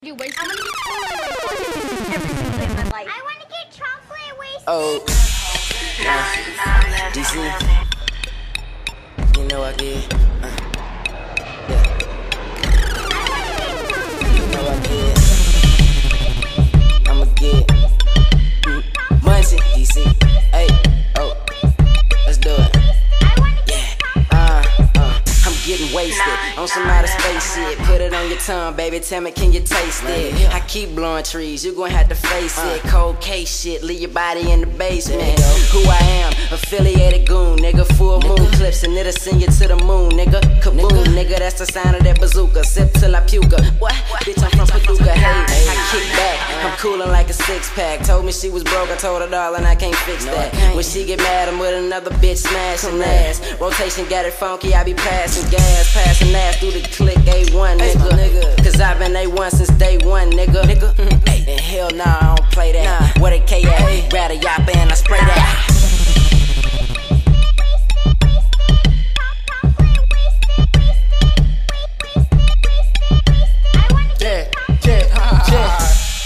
You waste. I want to get everything in my life. I want to get chocolate wasted. Oh, uh, DC, you know I get. On some outer space shit. Put it on your tongue, baby. Tell me, can you taste it? I keep blowing trees, you gon' have to face it. Cold case shit, leave your body in the basement. Who I am, affiliated goon, nigga. Full moon clips and it'll send you to the moon, nigga. Kaboom, nigga. That's the sound of that bazooka. Sip till I puke. What? Bitch, I'm from Paducah. Hey, I kick back. I'm coolin' like a six pack. Told me she was broke, I told her, darling, I can't fix that. When she get mad, I'm with another bitch smashing ass. Rotation got it funky, I be passing gas, passing ass through the click A1, nigga. Cause I've been A1 since day one, nigga. nigga. And hell nah, I don't play that. What a K at? Rather yap and I spray that.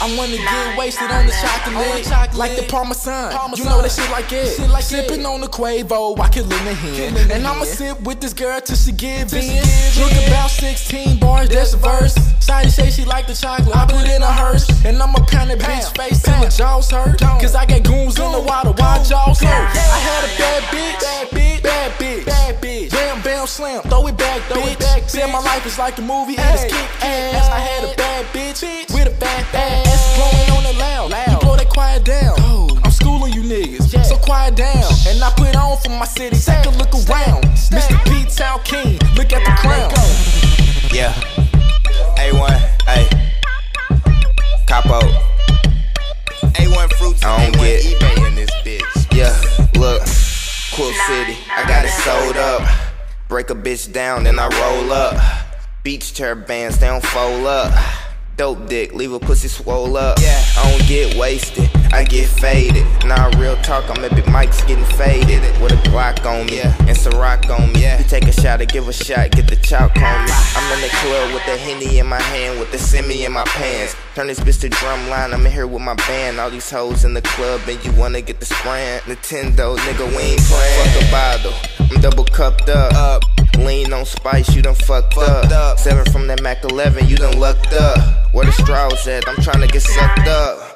I wanna get wasted on the chocolate, like the Parmesan. You know that shit like it. Sipping on the Quavo, I kill in the hand. And I'ma sit with this girl till she give in. Drink about 16 bars, that's a verse. Shawty say she like the chocolate, I put in a hearse. And I'ma pound that bitch face till the jaws hurt. Cause I got goons in the water, why jaws hurt? I had a bad bitch, bad bitch, bad bitch, bad bitch. Bam, bam, slam, throw it back, throw bitch. Said my life is like a movie, and it's kick quiet down. And I put on for my city, take a look around. Mr. P Town King, look at the crown. Yeah. A1, hey. Capo. A1 fruits, I don't get eBay in this bitch. Yeah, look. Quilt City, I got it sold up. Break a bitch down, then I roll up. Beach chair bands, they don't fold up. Dope dick, leave a pussy swole up. Yeah. I don't get wasted, I get faded. Nah, real talk, I'm at Big Mike's getting faded. With a Glock on me and some rock on me. You take a shot, I give a shot, get the chalk on me. Ah. I'm in the club with the Henny in my hand, with the semi in my pants. Turn this bitch to drumline, I'm in here with my band. All these hoes in the club, and you wanna get the spraying. Nintendo, nigga, we ain't playing. Fuck a bottle, I'm double cupped up. Lean on spice, you done fucked up. Seven from that Mac 11, you done lucked up. Where the straws at? I'm tryna get sucked up.